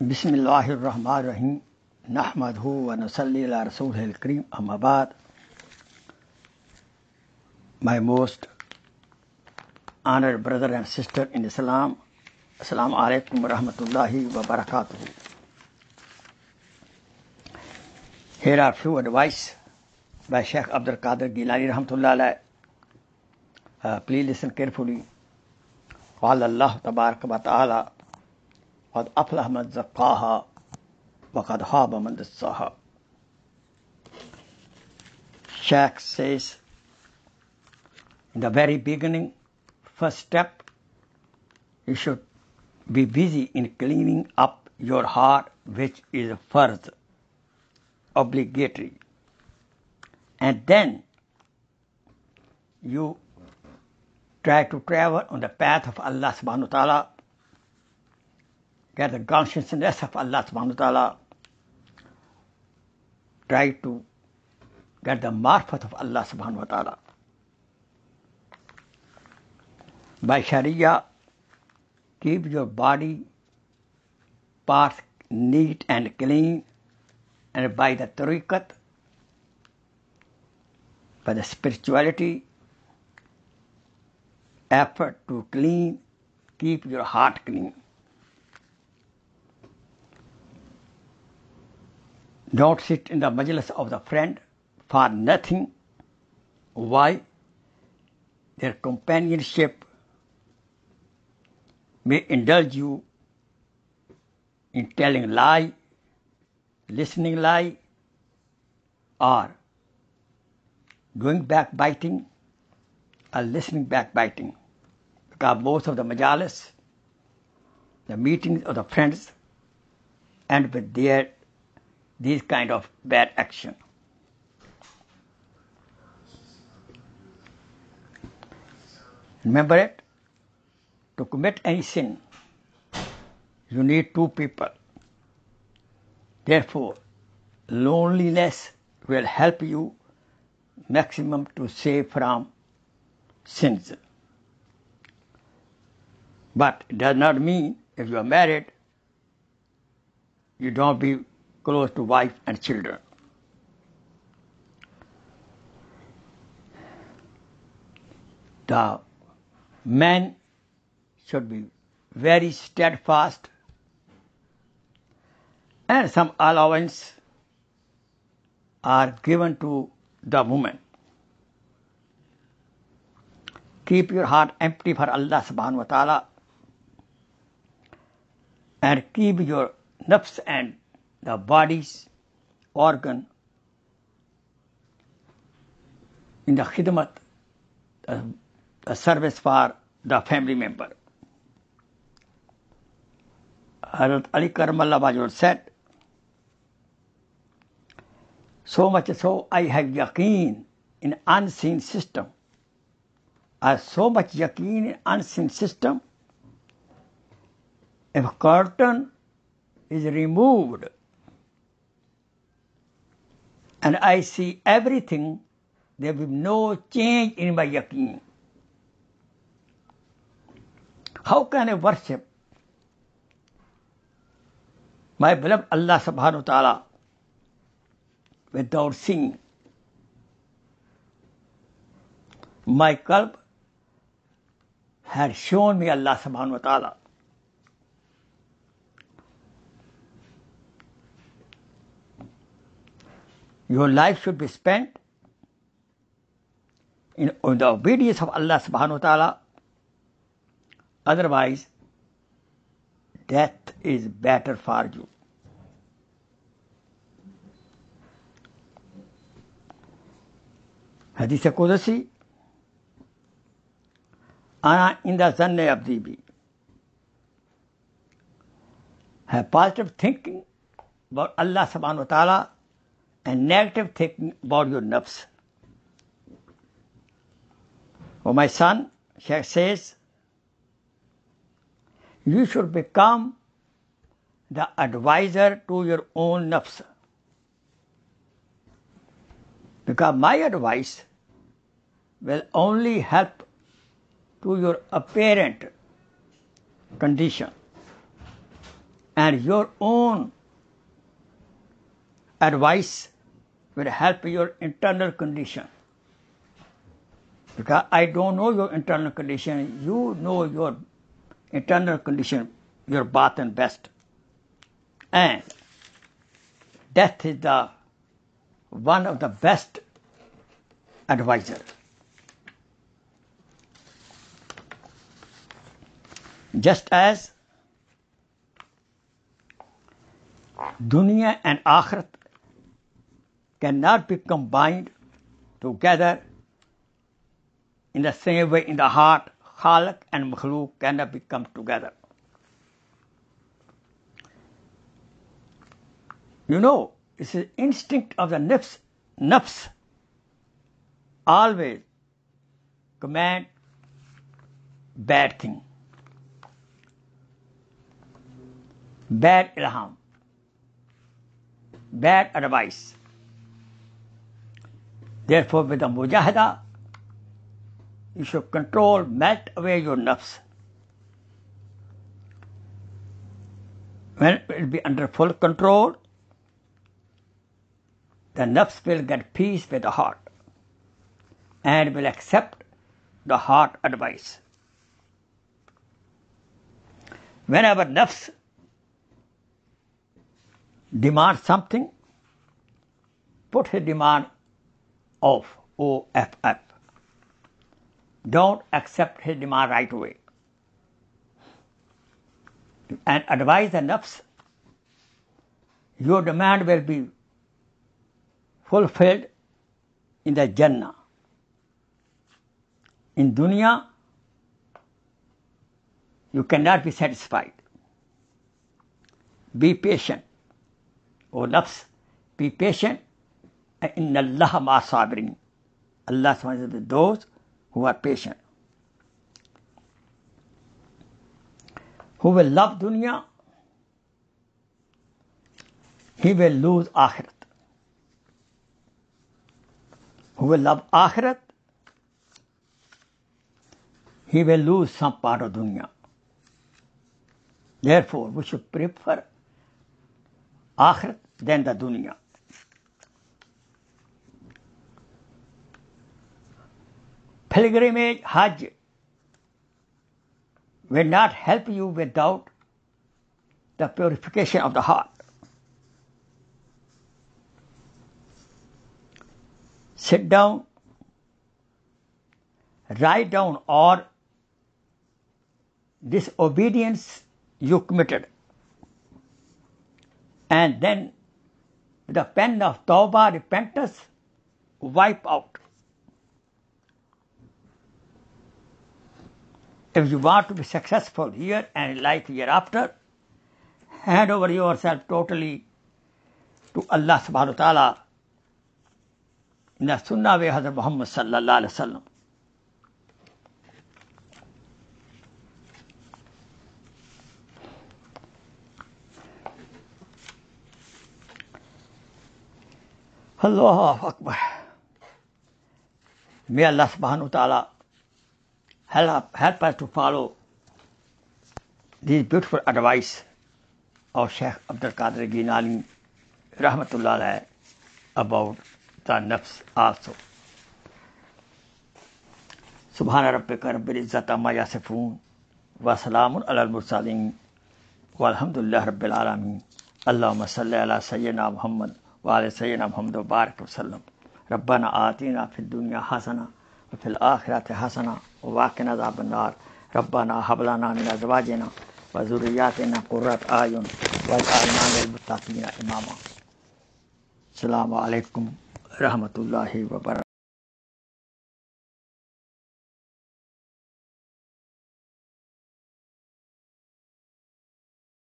Bismillahirrahmanirrahim. Nahmadhu wa nusalli ala Rasulil Kareem. Amabad. My most honored brother and sister in Islam. Alaikum wa rahmatullahi wa barakatuh. Here are few advice by Sheikh Abdul Qadir Gilani rahmatullah alayh. Uh, please listen carefully. قال الله تبارك وتعالى قد أفلح من زكاها وقد خاب من دساها Sheikh says in the very beginning first step you should be busy in cleaning up your heart which is first obligatory and then you try to travel on the path of Allah subhanahu wa ta'ala, get the consciousness of Allah subhanahu wa ta'ala, try to get the marfat of Allah subhanahu wa ta'ala. By Sharia, keep your body parts neat and clean, and by the tariqat, by the spirituality, effort to clean, keep your heart clean. Don't sit in the majlis of the friend for nothing. Why? Their companionship may indulge you in telling lie, listening lie, or doing backbiting or listening backbiting. Because most of the majalis, the meetings of the friends, end with their these kind of bad action. Remember it? To commit any sin, you need two people. Therefore, loneliness will help you maximum to save from sins. But it does not mean if you are married, you don't be close to wife and children. The man should be very steadfast and some allowance are given to the woman. Keep your heart empty for Allah subhanahu wa ta'ala and keep your nafs and the body's organ in the khidmat, the, service for the family member. Hazrat Ali Karamallah Wajhu said, so much so I have yaqeen in unseen system. I so much yaqeen in unseen system. If curtain is removed and I see everything, there will be no change in my yaqeen. How can I worship my beloved Allah subhanahu wa ta'ala without seeing? My kalb had shown me Allah subhanahu wa ta'ala. Your life should be spent in, in the obedience of Allah subhanahu wa ta'ala. Otherwise, death is better for you. حدیث قدسی انا in the zanne abdi bi have positive thinking about Allah subhanahu wa ta'ala and negative thinking about your nafs. Oh my son, Sheikh says, you should become the advisor to your own nafs. Because my advice will only help to your apparent condition and your own advice will help your internal condition. Because I don't know your internal condition, you know your internal condition, your bath and best. And death is the one of the best advisor. Just as dunya and akhirat cannot be combined together in the same way in the heart, khalq and makhluk cannot become together. You know, it's the instinct of the nafs, nafs always command bad thing, bad ilham, bad advice. Therefore, with the mujahada, you should control, melt away your nafs. When it will be under full control, the nafs will get peace with the heart and will accept the heart advice. Whenever nafs demands something, put a demand off, OFF. Don't accept his demand right away. And advise the nafs, your demand will be fulfilled in the Jannah. In dunya, you cannot be satisfied. Be patient. O nafs, be patient. In Allah ma sabirin. Allah is with those who are patient. Who will love dunya, he will lose akhirat. Who will love akhirat, he will lose some part of dunya. Therefore, we should prefer akhirat than the dunya. Pilgrimage, Hajj, will not help you without the purification of the heart. Sit down, write down all disobedience you committed, and then the pen of Tawbah, repentance, wipe out. If you want to be successful here and in life hereafter, hand over yourself totally to Allah subhanahu wa ta'ala in the sunnah way Hazrat Muhammad sallallahu alaihi wasallam. Allahu Akbar. May Allah subhanahu wa ta'ala help, help us to follow this beautiful advice of Sheikh Abdul Qadir Ginani Rahmatullah about the nafs also. سبحان ربك رب العزة عما يصفون وسلام على المرسلين والحمد لله رب العالمين اللهم صل على سيدنا محمد وعلى سيدنا محمد وبارك وسلم ربنا آتنا في الدنيا حسنة وفي الآخرة حسنة واقعنا عذاب النار. ربنا حبلنا من ازواجنا و ذریاتنا آئین اعین واجعلنا للمتقین اماما. السلام علیکم رحمۃ اللہ وبرکاتہ